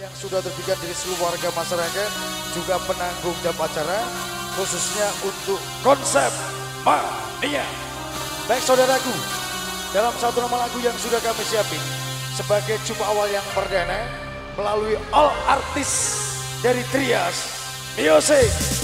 yang sudah terbikin dari seluruh warga masyarakat juga penanggung dan acara khususnya untuk konsep mania. Baik saudaraku dalam satu nama lagu yang sudah kami siapin sebagai jumpa awal yang perdana melalui all artis dari Trias Music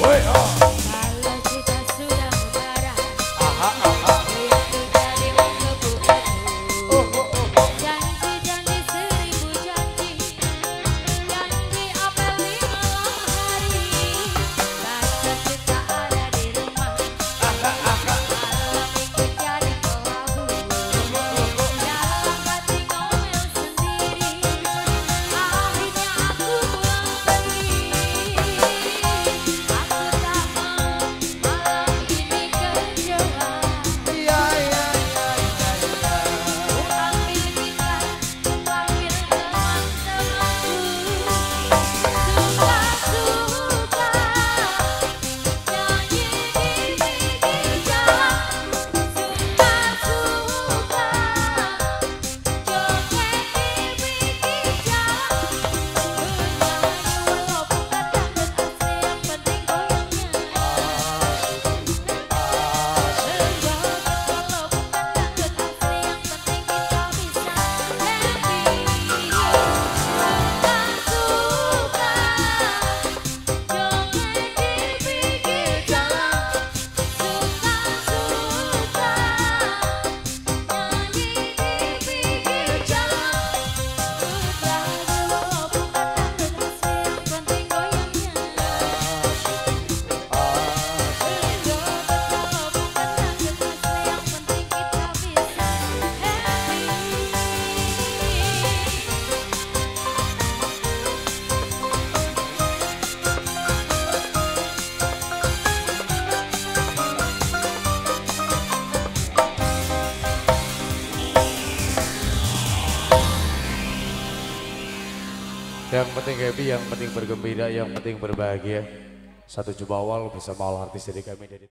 Wait. Yang penting happy, yang penting bergembira, yang penting berbahagia. Satu coba awal bersama all artis dari kami dari